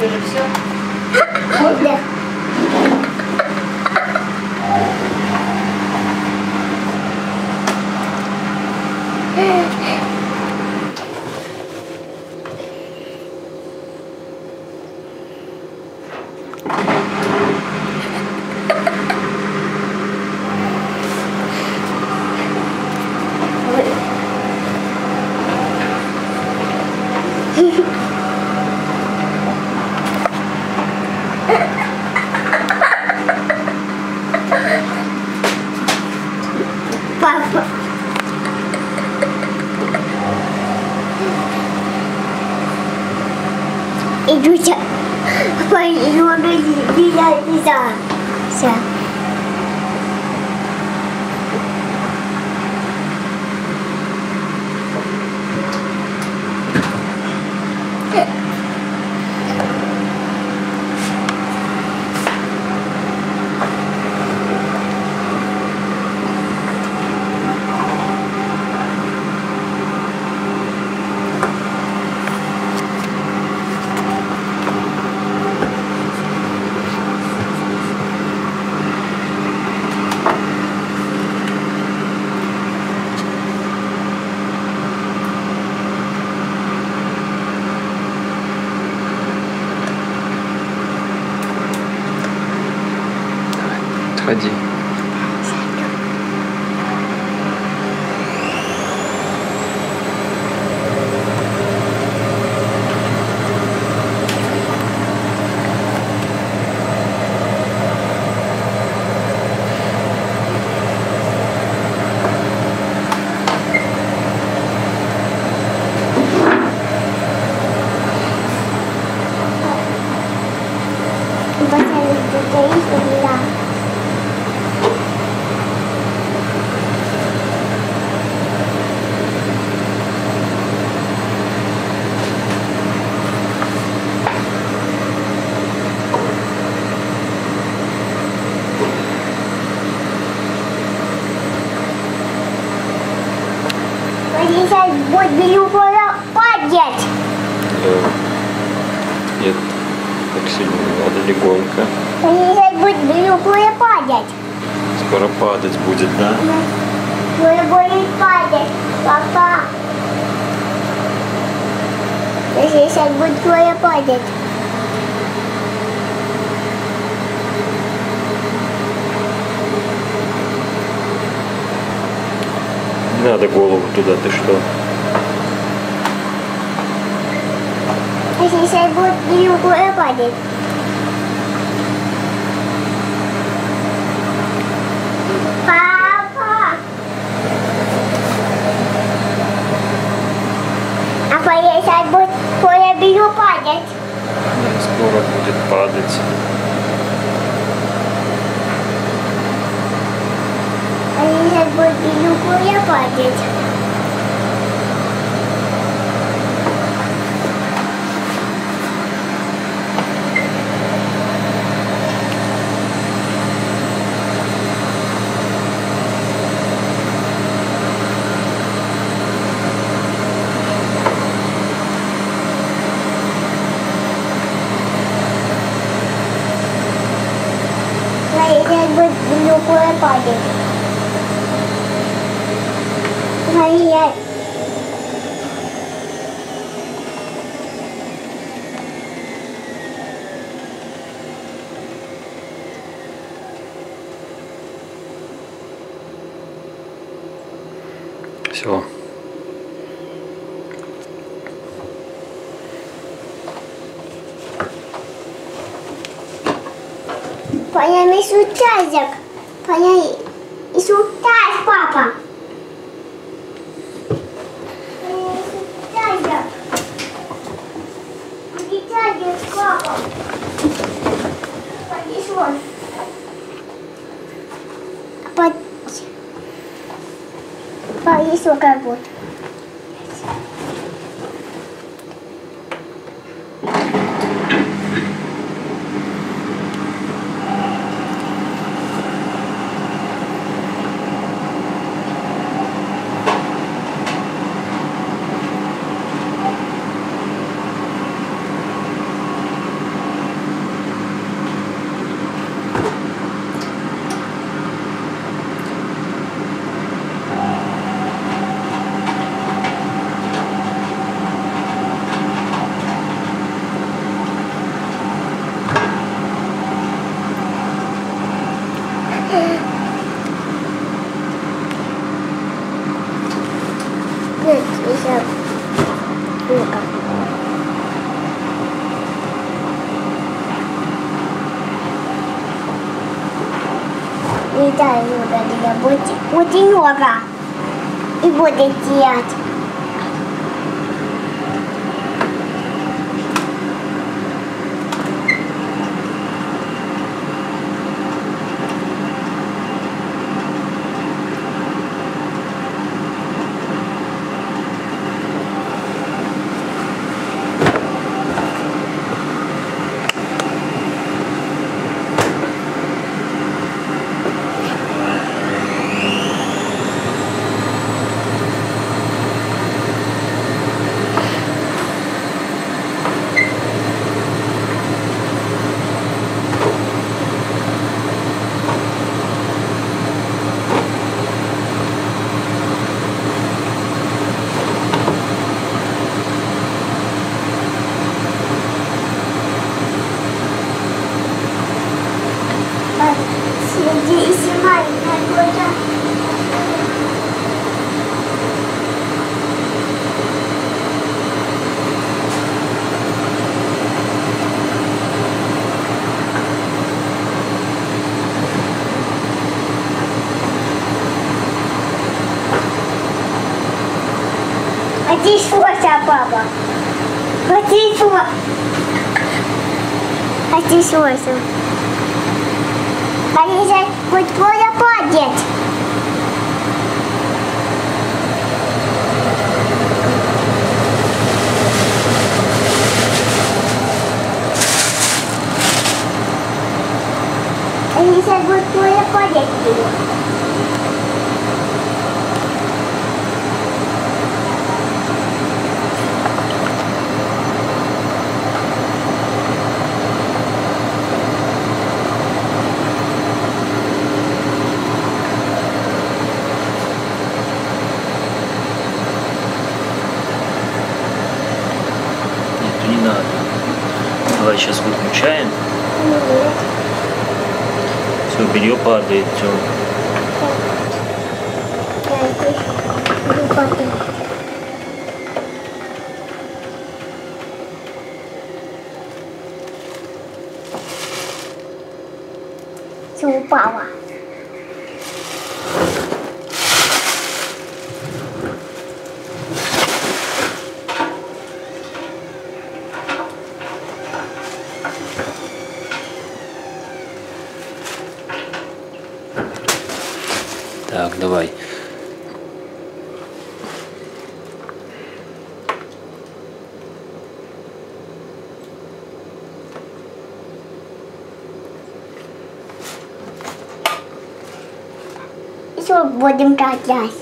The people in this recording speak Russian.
тебе же все. Papa. E do Pai, eu vou me viralizar. Certo. Fadi. Белюкая падать. Да. Нет, так сильно не надо, легонько. Сейчас будет падать. Скоро падать будет, да? Скоро будет падать, папа. Сейчас будет твоя падать. Не надо голову туда, ты что? Сейчас будет белюкая падать. Папа! А твоя сейчас будет твоя белю падать. Скоро будет падать. А сейчас будет белюкая падать. Твоя сейчас будет белюкая падать. Твоя Все. Твоя мисутязик. Твоя мисутязь, папа. Твоя мисутязик. Мисутязик, папа. Подошел. Под... Повесил как будто. 一下若干。你再若干，你不接，我接若干，你不啊？Папа? А ты что? Алиса, хоть твоя падет. Алиса, хоть твоя падет. Нет, ну не надо. Давай сейчас выключаем. Все, белье падает. Все будем катать.